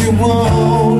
you want.